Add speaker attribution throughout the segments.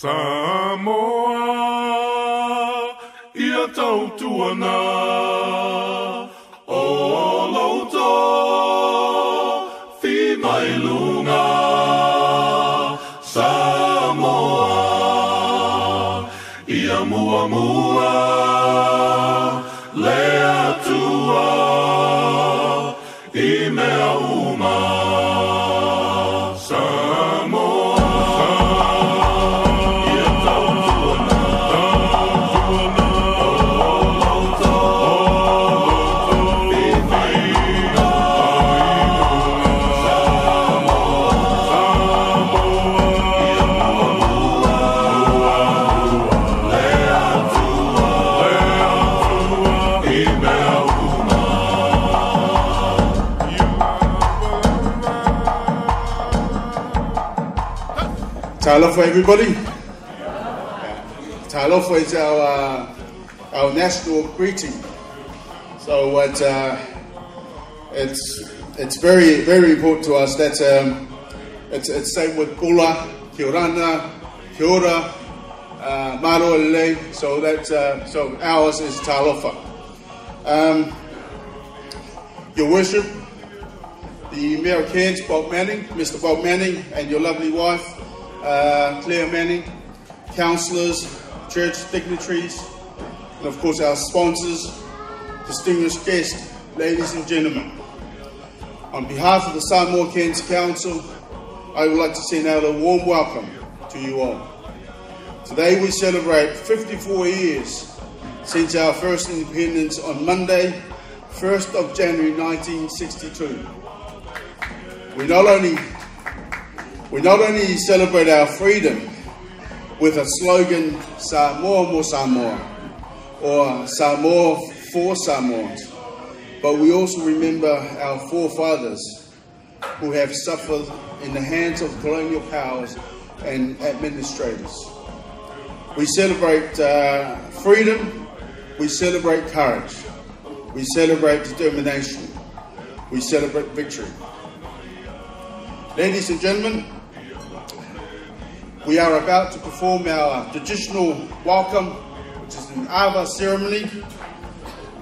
Speaker 1: Samoa, ia tautuana, o lauto, fi mai lunga. Samoa, ia mua mua, lea tua.
Speaker 2: Talofa, everybody. Talofa is our uh, our national greeting. So what, uh, it's it's very very important to us that um, it's it's same with Kula, Kia Orana, Kiora, uh. So that uh, so ours is Talofa. Um, your worship, the Mayor of Cairns, Bob Manning, Mr. Bob Manning, and your lovely wife, uh, Claire Manning, councillors, church dignitaries, and of course our sponsors, distinguished guests, ladies and gentlemen. On behalf of the Samoa Cairns Council, I would like to send out a warm welcome to you all. Today we celebrate 54 years since our first independence on Monday, 1st of January 1962. We not only we not only celebrate our freedom with a slogan Samoa mo Samoa or Samoa for Samoans, but we also remember our forefathers who have suffered in the hands of colonial powers and administrators. We celebrate uh, freedom, we celebrate courage, we celebrate determination, we celebrate victory. Ladies and gentlemen, we are about to perform our traditional welcome, which is an Ava ceremony.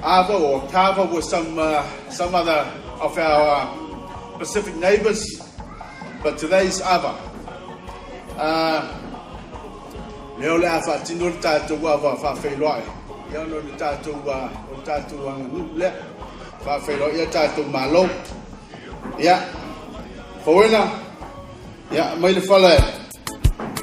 Speaker 2: Ava or Kava with some, uh, some other of our uh, Pacific neighbors, but today's Ava. Uh,
Speaker 3: tumue, e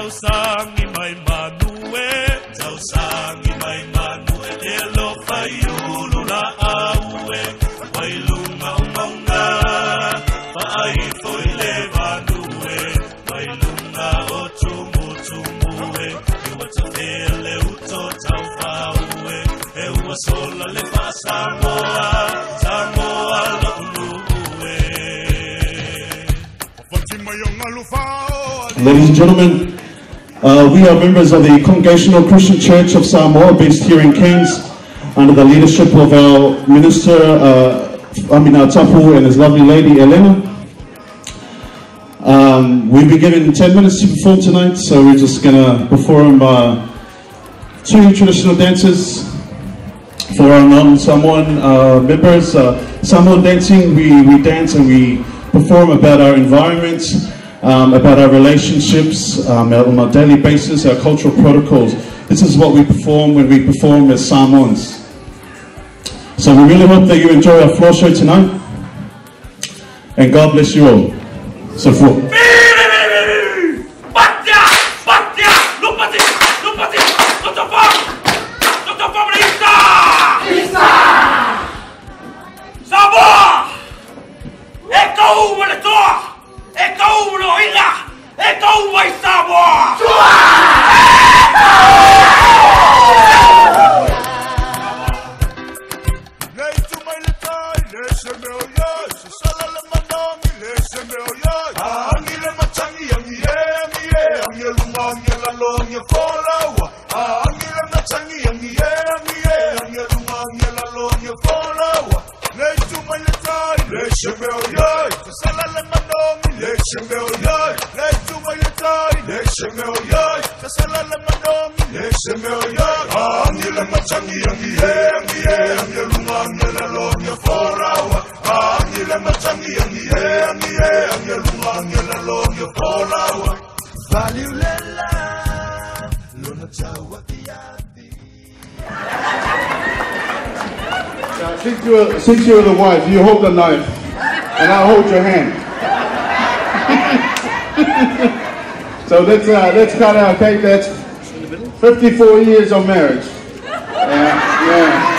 Speaker 3: Tausangi mai manue, tausangi mai manue, lo fai la aue, wai lunga umaunga, fai foi le vanue, wai lunga o tumu tumue, e wata fele uto tau faue, e ua sola le fa Samoa, Samoa lo nue.
Speaker 4: Ladies and gentlemen, uh, we are members of the Congregational Christian Church of Samoa, based here in Cairns, under the leadership of our minister, uh, Amina Tapu, and his lovely lady, Elena. Um, we'll be given 10 minutes to perform tonight, so we're just going to perform uh, two traditional dances for our non-Samoan uh, members. Uh, Samoan dancing, we, we dance and we perform about our environment, um, about our relationships um, on a daily basis, our cultural protocols. This is what we perform when we perform as Samoans. So we really hope that you enjoy our floor show tonight. And God bless you all. So for
Speaker 3: Déjenme orar,
Speaker 1: la lluvia y trae. Déjenme orar, se sala la mano. Déjenme orar, angi la machangi, angi he, angi he, angi lungan, la lonia forawa. Angi la machangi, angi he, angi he, angi lungan, la lonia forawa. Valeu lela, lona chawa kiati.
Speaker 2: Now, since you're, since you're the wife, you hold the knife, and I'll hold your hand. So let's uh, let's cut our cake. That's 54 years of marriage. Yeah, yeah.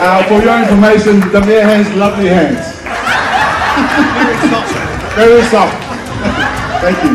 Speaker 2: Uh, for your information, Damir has lovely hands. Very soft.
Speaker 1: Very soft. Thank you.